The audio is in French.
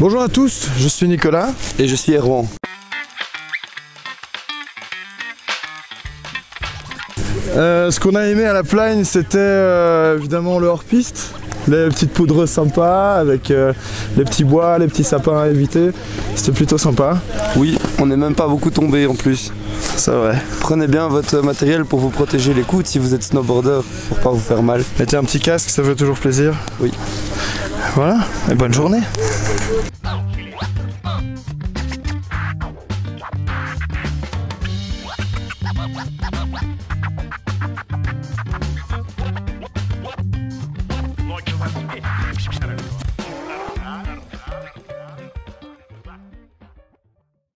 Bonjour à tous, je suis Nicolas. Et je suis Erwan. Euh, ce qu'on a aimé à la plagne, c'était euh, évidemment le hors-piste, les petites poudres sympas avec euh, les petits bois, les petits sapins à éviter. C'était plutôt sympa. Oui, on n'est même pas beaucoup tombé en plus. C'est vrai. Prenez bien votre matériel pour vous protéger les coudes si vous êtes snowboarder, pour pas vous faire mal. Mettez un petit casque, ça fait toujours plaisir. Oui. Voilà, et bonne journée. Ночью вас